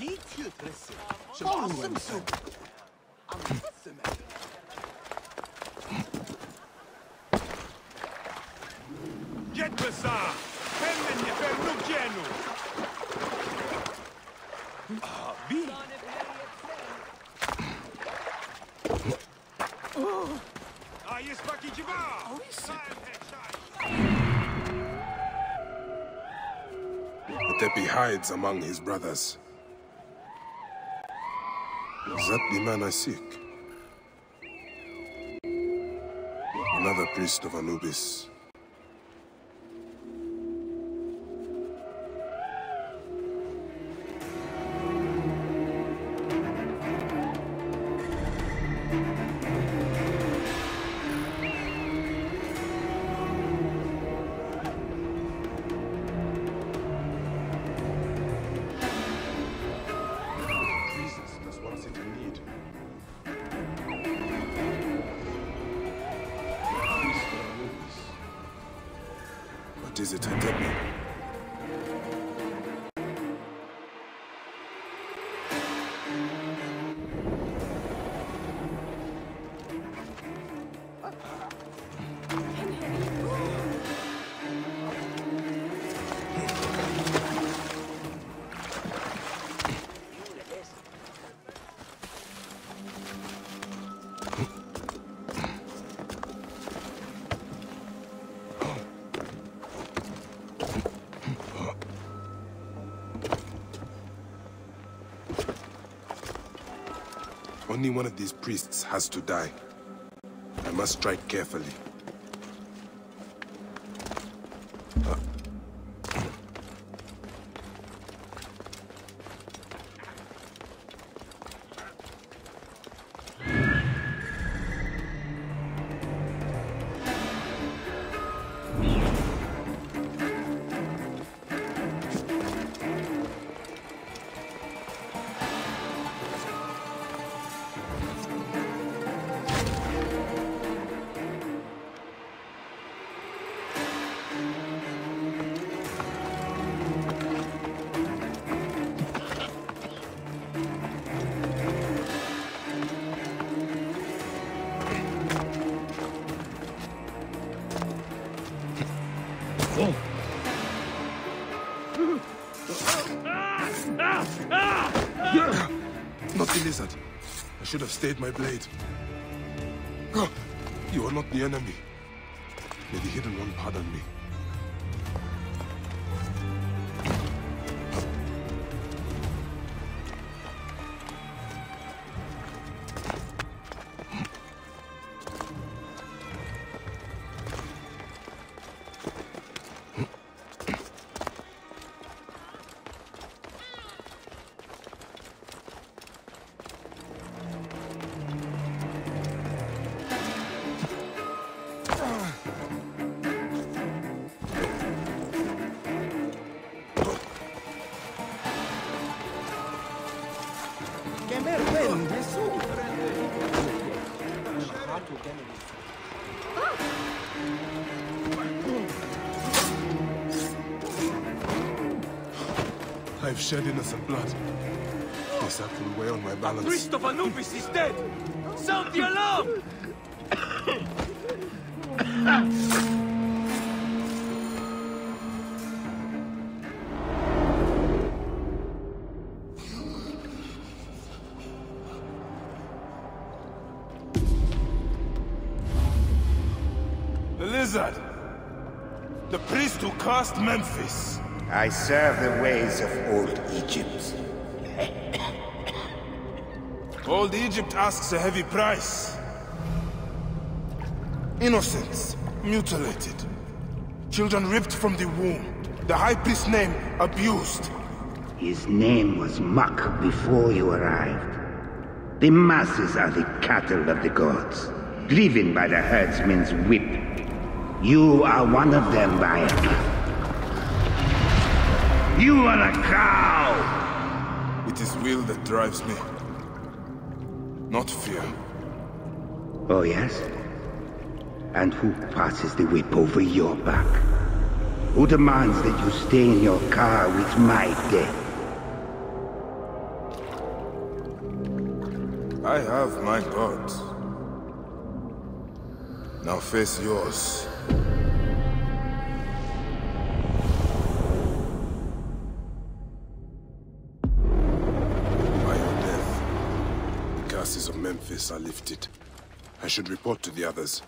Giddiği kütresi. Şimdi asım su. Anlatsın Yetmesa! Hemen yeter nukenu! Abi! А! But Tepi hides among his brothers. Is that the man I seek? Another priest of Anubis. What is it, I Tepi? Only one of these priests has to die. I must strike carefully. Not the lizard. I should have stayed my blade. You are not the enemy. May the Hidden One pardon me. I've shed innocent blood. This act will weigh on my balance. Priest of Anubis is dead! Sound the alarm! The lizard! The priest who cast Memphis! I serve the ways of old Egypt. Old Egypt asks a heavy price. Innocents mutilated. Children ripped from the womb. The high priest's name abused. His name was Muck before you arrived. The masses are the cattle of the gods, driven by the herdsman's whip. You are one of them, Bayek. You are a cow! It is will that drives me, not fear. Oh, yes? And who passes the whip over your back? Who demands that you stay in your car with my death? I have my thoughts. Now face yours. Curses of Memphis are lifted. I should report to the others.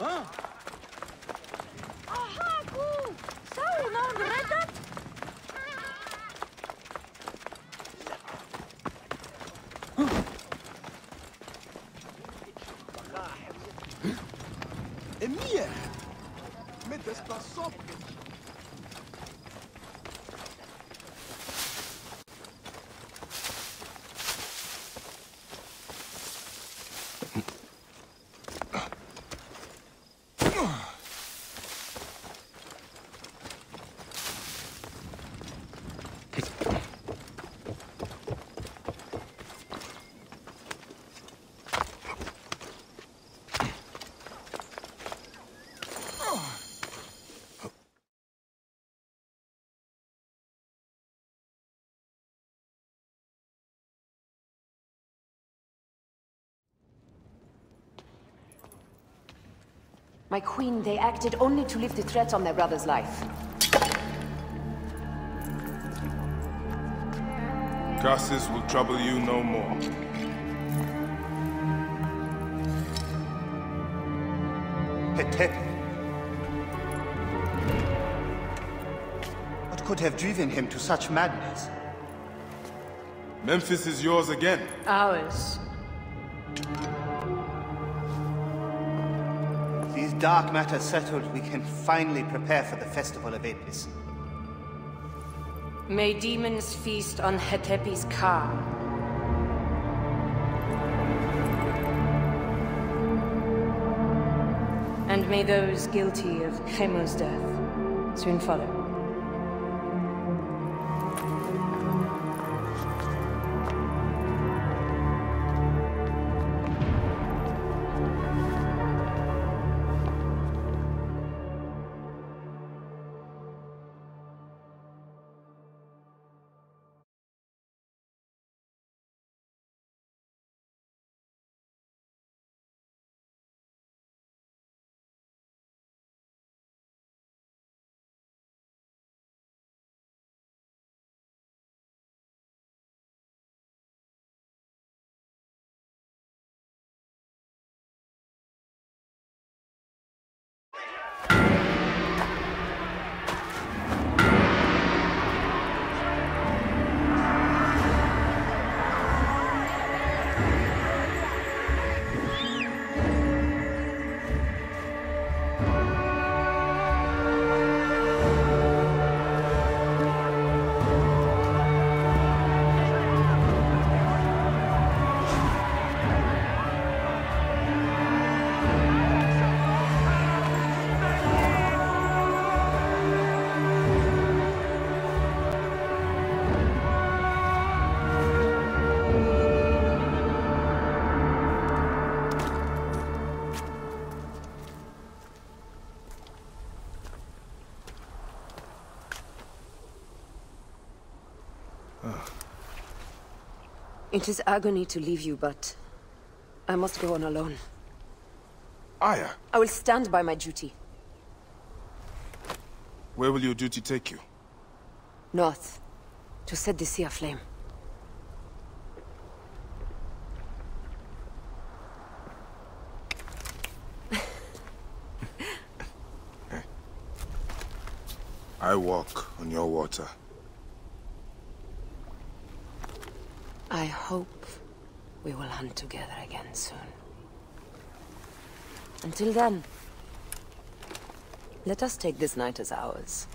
Ah! me desplaçó porque My queen, they acted only to lift the threat on their brother's life. Curses will trouble you no more. Hetep. What could have driven him to such madness? Memphis is yours again. Ours. Dark matters settled, we can finally prepare for the festival of Apis. May demons feast on Hetepi's ka. And may those guilty of Khemu's death soon follow. It is agony to leave you, but I must go on alone. Aya, I will stand by my duty. where will your duty take you? North, to set the sea aflame. I walk on your water. I hope we will hunt together again soon. Until then, let us take this night as ours.